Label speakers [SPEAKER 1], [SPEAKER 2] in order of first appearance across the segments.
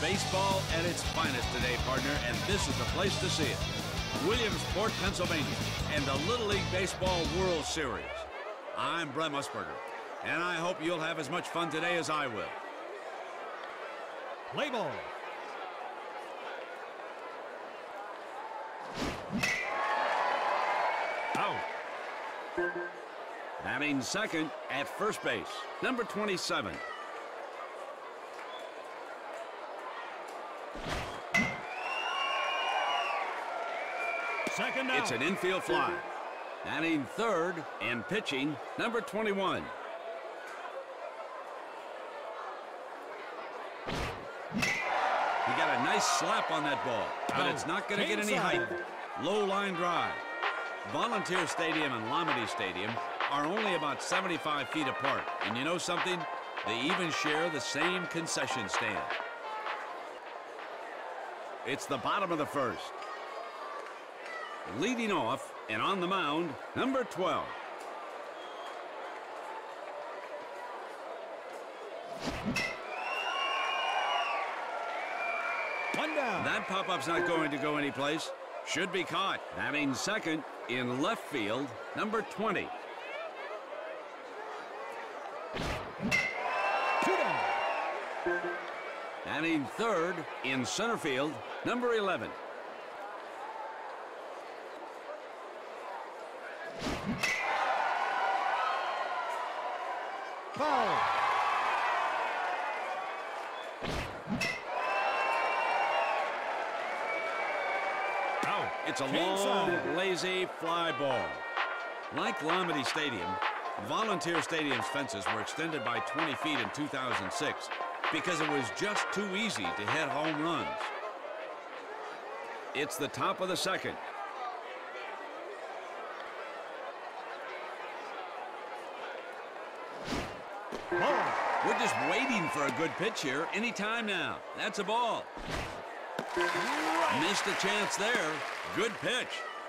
[SPEAKER 1] baseball at its finest today, partner, and this is the place to see it. Williamsport, Pennsylvania, and the Little League Baseball World Series. I'm Brent Musburger, and I hope you'll have as much fun today as I will.
[SPEAKER 2] Play ball. Out.
[SPEAKER 1] Batting second at first base, number 27.
[SPEAKER 2] Second out.
[SPEAKER 1] It's an infield fly. Batting third and pitching, number 21. He got a nice slap on that ball, but oh, it's not going to get any height. Low line drive. Volunteer Stadium and Lamade Stadium are only about 75 feet apart. And you know something? They even share the same concession stand. It's the bottom of the first. Leading off and on the mound, number 12.
[SPEAKER 2] One down.
[SPEAKER 1] That pop-up's not going to go anyplace. Should be caught. Batting second in left field, number 20.
[SPEAKER 2] Two down.
[SPEAKER 1] Batting third in center field, number 11.
[SPEAKER 2] Foul. Out.
[SPEAKER 1] It's a long, lazy fly ball. Like Lamade Stadium, Volunteer Stadium's fences were extended by 20 feet in 2006 because it was just too easy to hit home runs. It's the top of the second.
[SPEAKER 2] Ball.
[SPEAKER 1] We're just waiting for a good pitch here any time now. That's a ball. Missed a chance there. Good pitch.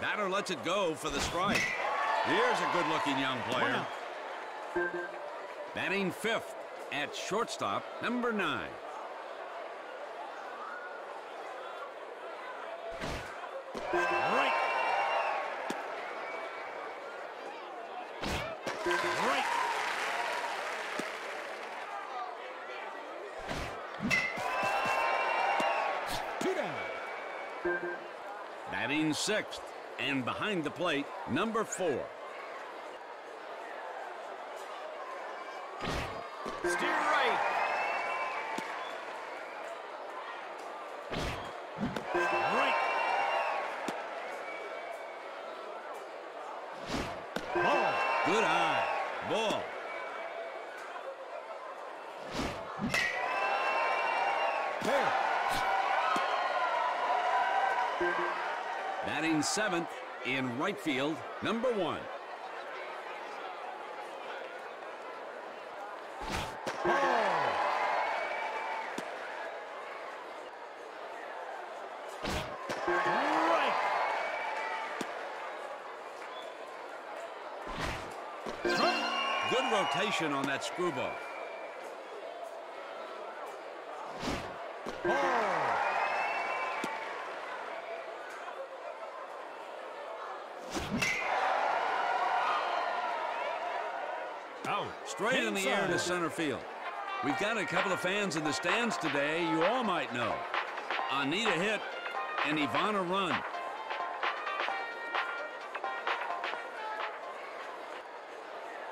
[SPEAKER 1] Batter lets it go for the strike. Here's a good-looking young player. Batting fifth at shortstop, number nine. Sixth and behind the plate, number four.
[SPEAKER 2] Steer right. Right. Ball.
[SPEAKER 1] Good eye. Ball.
[SPEAKER 2] Fair.
[SPEAKER 1] Batting seventh in right field, number one. Good rotation on that screwball.
[SPEAKER 2] Ball. Out.
[SPEAKER 1] Straight in the air to
[SPEAKER 2] Inside.
[SPEAKER 1] center field. We've got a couple of fans in the stands today you all might know. Anita hit and Ivana run.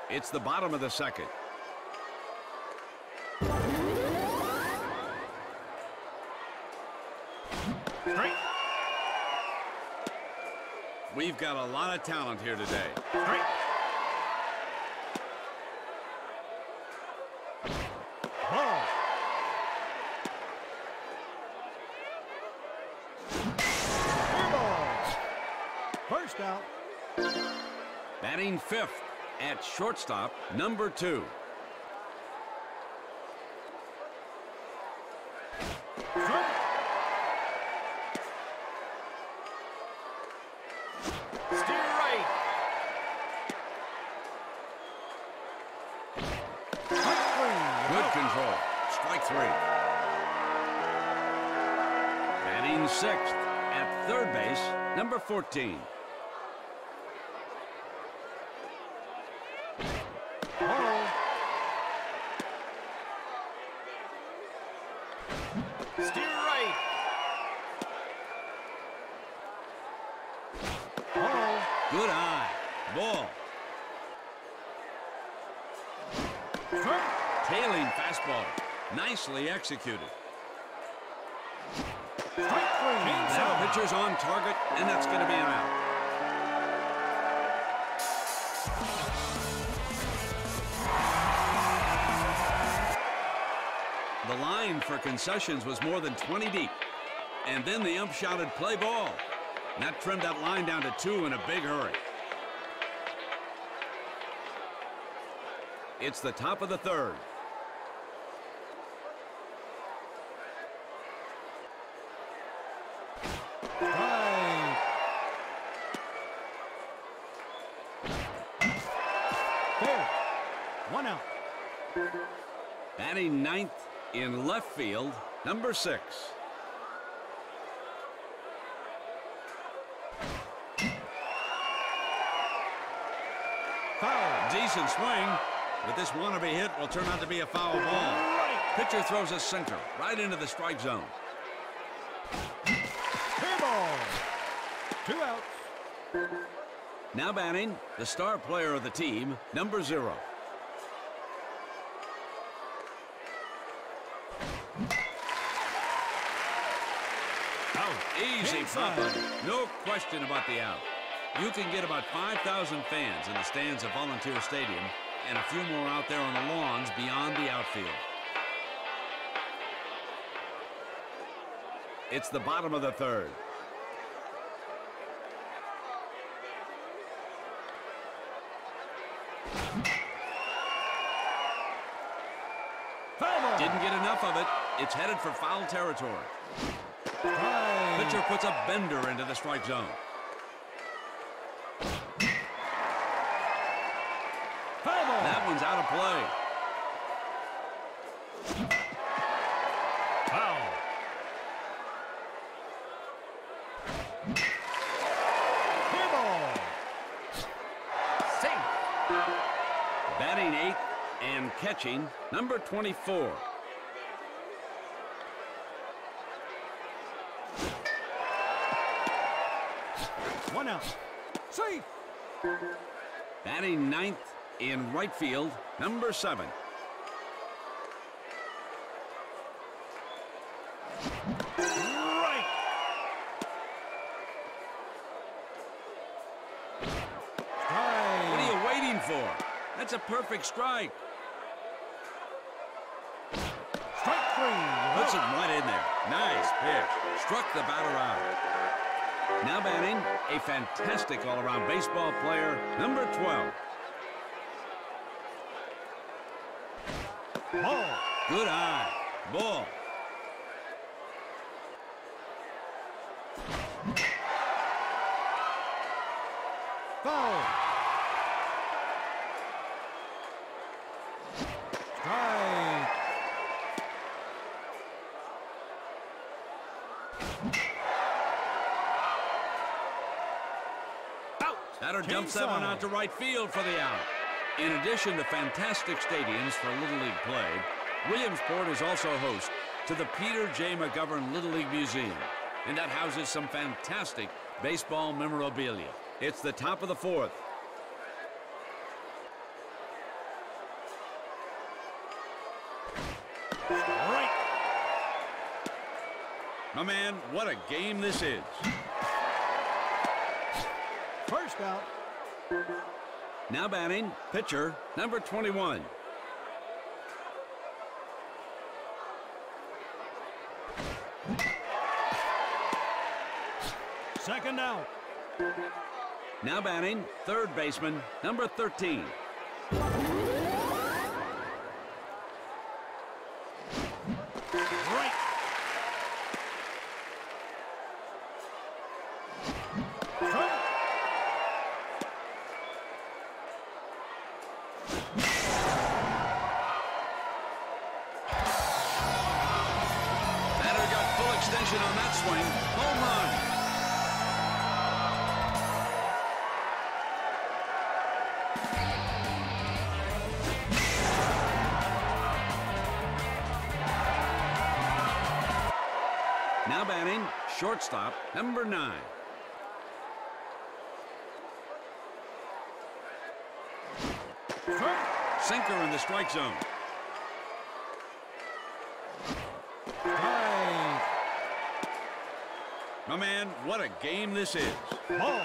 [SPEAKER 1] It's the bottom of the second.
[SPEAKER 2] Strike.
[SPEAKER 1] We've got a lot of talent here today.
[SPEAKER 2] Strike.
[SPEAKER 1] Fifth at shortstop, number two.
[SPEAKER 2] Steer right. Strike three.
[SPEAKER 1] Good control. Strike three. Batting sixth at third base, number 14.
[SPEAKER 2] Ball. Steer right. Ball.
[SPEAKER 1] Good eye. Ball.
[SPEAKER 2] Strike.
[SPEAKER 1] Tailing fastball. Executed. Now pitcher's on target, and that's going to be an out. The line for concessions was more than 20 deep. And then the ump shouted play ball. And that trimmed that line down to two in a big hurry. It's the top of the third.
[SPEAKER 2] Strike. Fair. One out.
[SPEAKER 1] Batting ninth in left field, number six.
[SPEAKER 2] Foul.
[SPEAKER 1] Decent swing, but this wannabe hit will turn out to be a foul ball. Pitcher throws a sinker right into the strike zone.
[SPEAKER 2] Fair ball. Two outs.
[SPEAKER 1] Now batting, the star player of the team, number zero.
[SPEAKER 2] Out.
[SPEAKER 1] No question about the out. You can get about 5,000 fans in the stands of Volunteer Stadium and a few more out there on the lawns beyond the outfield. It's the bottom of the third. Didn't get enough of it. It's headed for foul territory. Pitcher puts a bender into the strike zone. That one's out of play.
[SPEAKER 2] Foul. Ball. Safe.
[SPEAKER 1] Batting eighth and catching, number 24.
[SPEAKER 2] One out. Safe.
[SPEAKER 1] Batting ninth in right field, number seven.
[SPEAKER 2] Right. Strike.
[SPEAKER 1] What are you waiting for? That's a perfect strike.
[SPEAKER 2] Strike three.
[SPEAKER 1] Puts it right in there. Nice pitch. Struck the batter out. Now batting, a fantastic all-around baseball player, number 12.
[SPEAKER 2] Ball.
[SPEAKER 1] Good eye. Ball.
[SPEAKER 2] Foul. Strike. Out.
[SPEAKER 1] Batter jumps that one out to right field for the out. In addition to fantastic stadiums for Little League play, Williamsport is also host to the Peter J. McGovern Little League Museum, and that houses some fantastic baseball memorabilia. It's the top of the fourth.
[SPEAKER 2] Right.
[SPEAKER 1] My man, what a game this is.
[SPEAKER 2] First out.
[SPEAKER 1] Now batting, pitcher, number 21.
[SPEAKER 2] Second out.
[SPEAKER 1] Now batting, third baseman, number 13. On that swing. Home run. Now batting, shortstop, number nine. Sinker in the strike zone.
[SPEAKER 2] Strike.
[SPEAKER 1] My man, what a game this is.
[SPEAKER 2] Ball.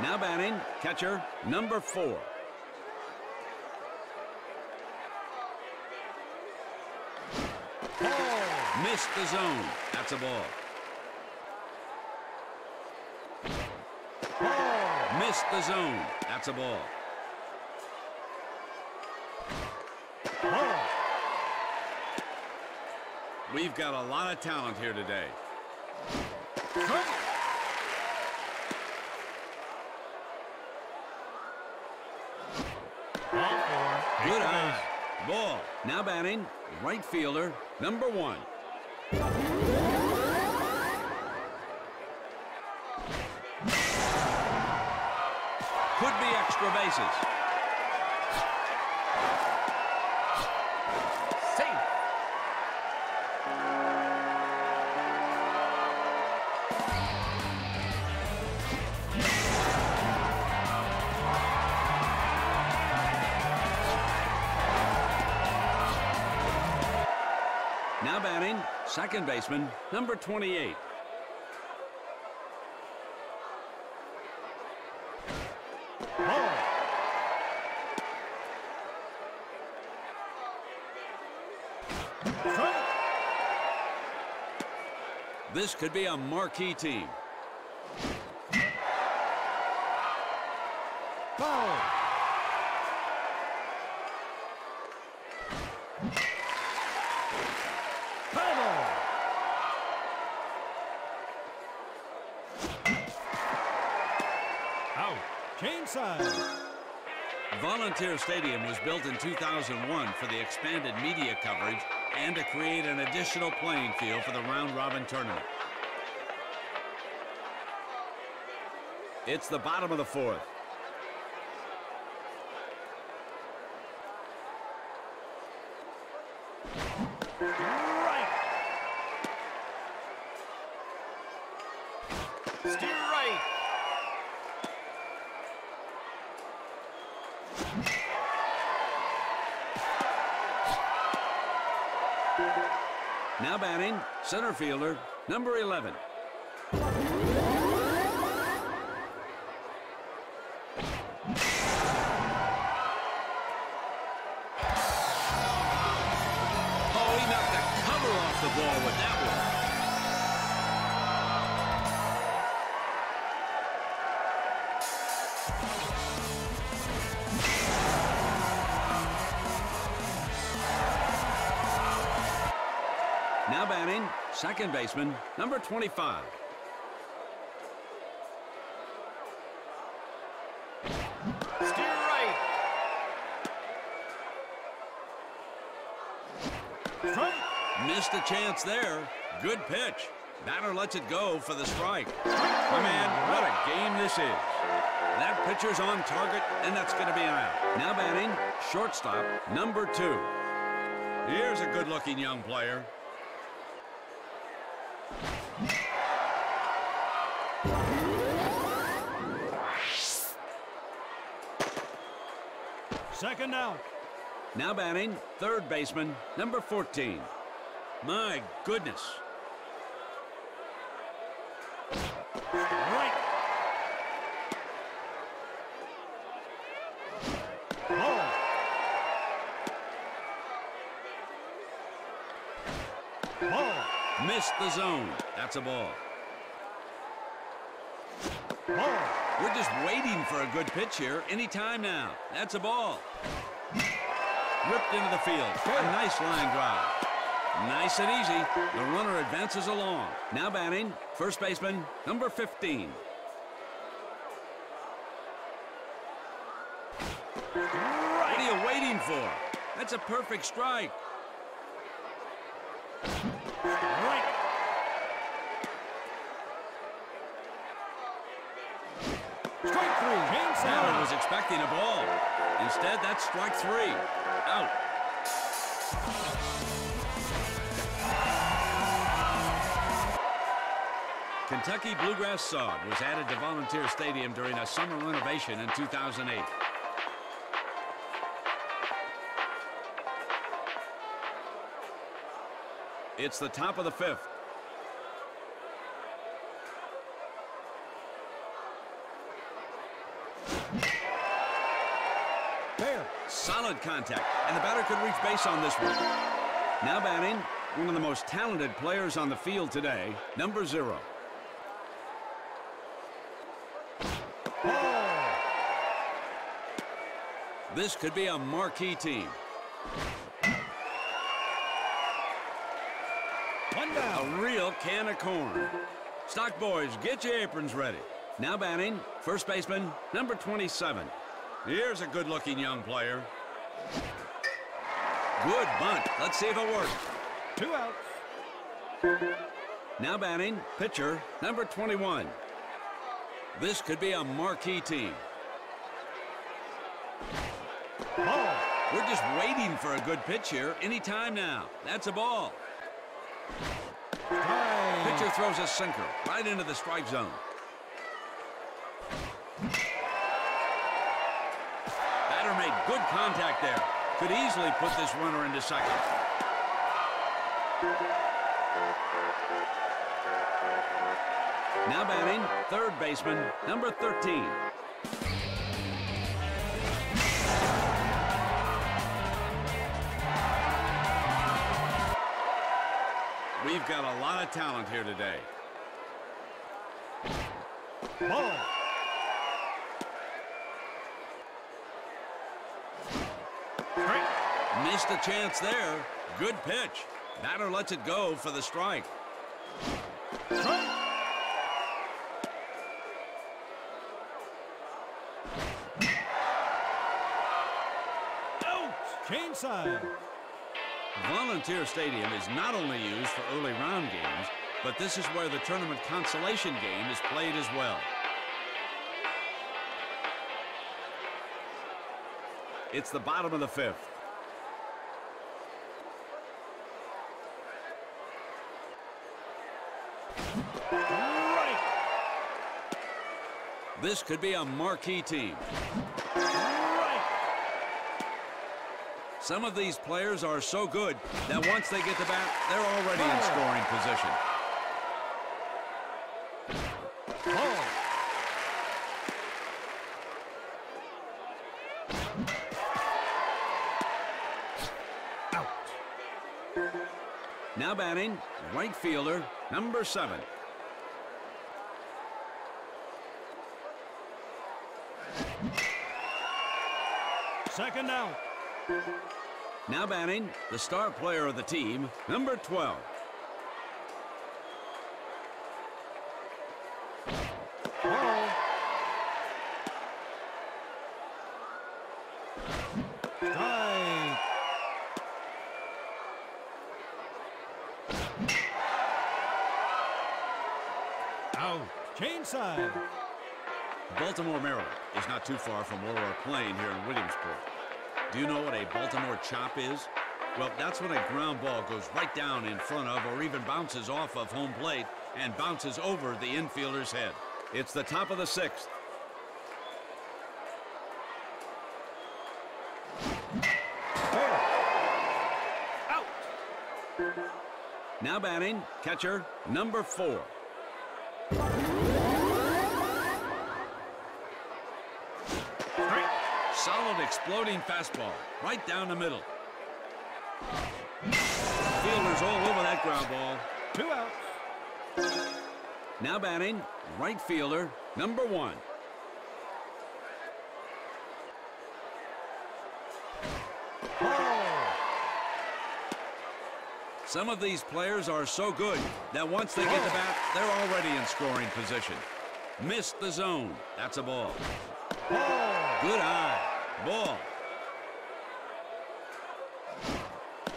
[SPEAKER 1] Now batting, catcher, number four.
[SPEAKER 2] Ball.
[SPEAKER 1] Missed the zone. That's a ball. Missed the zone. That's a. Ball. We've got a lot of talent here today.
[SPEAKER 2] Strike. Ball four.
[SPEAKER 1] Good eye. Ball. Now batting, right fielder, number one. Could be extra bases. Second baseman, number 28. This could be a marquee team. Volunteer Stadium was built in 2001 for the expanded media coverage and to create an additional playing field for the round-robin tournament. It's the bottom of the fourth.
[SPEAKER 2] Right. Steer right.
[SPEAKER 1] Now batting, center fielder, number 11. Oh, Now batting, second baseman, number 25.
[SPEAKER 2] Steer right. Strike.
[SPEAKER 1] Missed a chance there. Good pitch. Batter lets it go for the strike. My man, what a game this is. That pitcher's on target, and that's going to be an out. Now batting, shortstop, number two. Here's a good-looking young player.
[SPEAKER 2] Second out.
[SPEAKER 1] Now batting, third baseman, number 14. My goodness.
[SPEAKER 2] Right. Ball. Ball.
[SPEAKER 1] Missed the zone. That's a ball.
[SPEAKER 2] Ball.
[SPEAKER 1] We're just waiting for a good pitch here any time now. That's a ball. Ripped into the field. A nice line drive. Nice and easy. The runner advances along. Now batting, first baseman, number 15. What are you waiting for? That's a perfect strike.
[SPEAKER 2] Right. Strike three.
[SPEAKER 1] Was expecting a ball. Instead, that's strike three. Out. Kentucky Bluegrass Sod was added to Volunteer Stadium during a summer renovation in 2008. It's the top of the fifth.
[SPEAKER 2] Fair.
[SPEAKER 1] Solid contact, and the batter could reach base on this one. Now batting, one of the most talented players on the field today, number zero.
[SPEAKER 2] Ball.
[SPEAKER 1] This could be a marquee team.
[SPEAKER 2] One down.
[SPEAKER 1] A real can of corn. Stock boys, get your aprons ready. Now batting, first baseman, number 27. Here's a good-looking young player. Good bunt. Let's see if it works.
[SPEAKER 2] Two outs.
[SPEAKER 1] Now batting, pitcher, number 21. This could be a marquee team.
[SPEAKER 2] Ball.
[SPEAKER 1] We're just waiting for a good pitch here anytime now. That's a ball.
[SPEAKER 2] Strike.
[SPEAKER 1] Pitcher throws a sinker right into the strike zone. Good contact there. Could easily put this runner into second. Now batting, third baseman, number 13. We've got a lot of talent here today.
[SPEAKER 2] Ball. Strike.
[SPEAKER 1] Missed a chance there. Good pitch. Batter lets it go for the strike.
[SPEAKER 2] Out. Change side.
[SPEAKER 1] Volunteer Stadium is not only used for early round games, but this is where the tournament consolation game is played as well. It's the bottom of the fifth.
[SPEAKER 2] Right.
[SPEAKER 1] This could be a marquee team. Some of these players are so good that once they get the bat, they're already in scoring position.
[SPEAKER 2] Out.
[SPEAKER 1] Now batting, right fielder, number seven.
[SPEAKER 2] Second out.
[SPEAKER 1] Now batting, the star player of the team, number 12. Too far from where we're playing here in Williamsport. Do you know what a Baltimore chop is? Well, that's when a ground ball goes right down in front of or even bounces off of home plate and bounces over the infielder's head. It's the top of the sixth.
[SPEAKER 2] Out.
[SPEAKER 1] Now batting, catcher, number four. Exploding fastball, right down the middle. Fielders all over that ground ball.
[SPEAKER 2] Two outs.
[SPEAKER 1] Now batting, right fielder, number one. Some of these players are so good that once they get the bat, they're already in scoring position. Missed the zone. That's a. Ball. Good eye. Ball.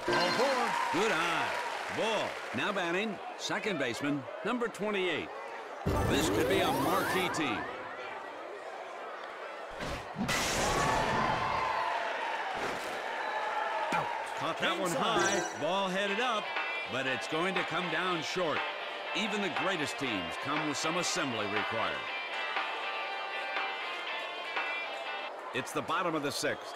[SPEAKER 2] Ball four.
[SPEAKER 1] Good eye. Ball. Now batting, second baseman, number 28. This could be a marquee team.
[SPEAKER 2] Out.
[SPEAKER 1] Caught that one high. Ball headed up, but it's going to come down short. Even the greatest teams come with some assembly required. It's the bottom of the sixth.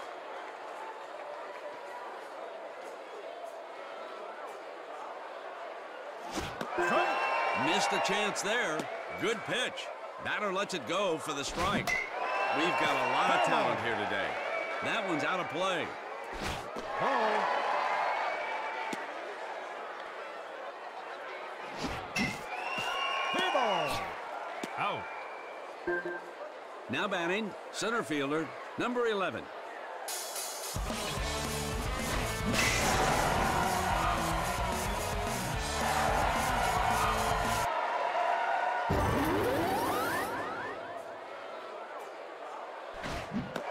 [SPEAKER 1] Missed a chance there. Good pitch. Batter lets it go for the strike. We've got a lot of talent here today. That one's out of play.
[SPEAKER 2] Ball. Ball. Out.
[SPEAKER 1] Now batting, center fielder, number 11.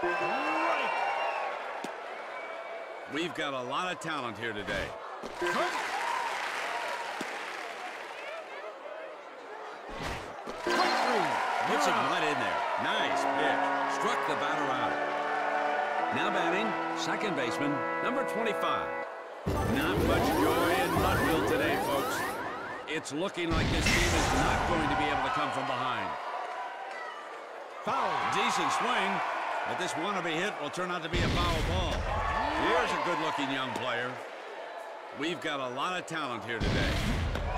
[SPEAKER 2] Right.
[SPEAKER 1] We've got a lot of talent here today.
[SPEAKER 2] Three.
[SPEAKER 1] Puts
[SPEAKER 2] out.
[SPEAKER 1] right in there. Nice pitch. Struck the batter out. Now batting, second baseman, number 25. Not much joy in Mudville today, folks. It's looking like this team is not going to be able to come from behind.
[SPEAKER 2] Foul.
[SPEAKER 1] Decent swing, but this wannabe hit will turn out to be a foul ball. Here's a good-looking young player. We've got a lot of talent here today.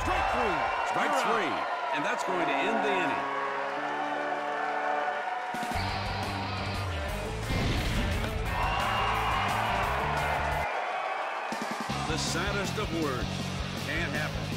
[SPEAKER 2] Strike three.
[SPEAKER 1] Strike three, and that's going to end the inning. The saddest of words can't happen.